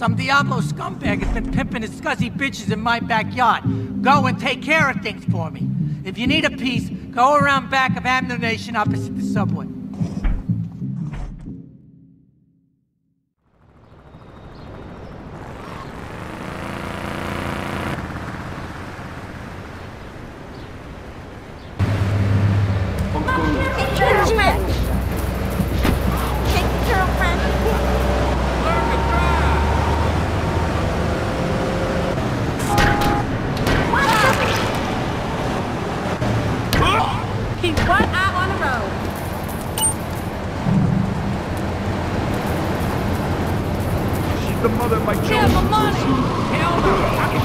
Some Diablo scumbag has been pimping his scuzzy bitches in my backyard. Go and take care of things for me. If you need a piece, go around back of Ammu-Nation opposite the subway. Keep one eye on the road. She's the mother of my Give children. him money! Hell no! I can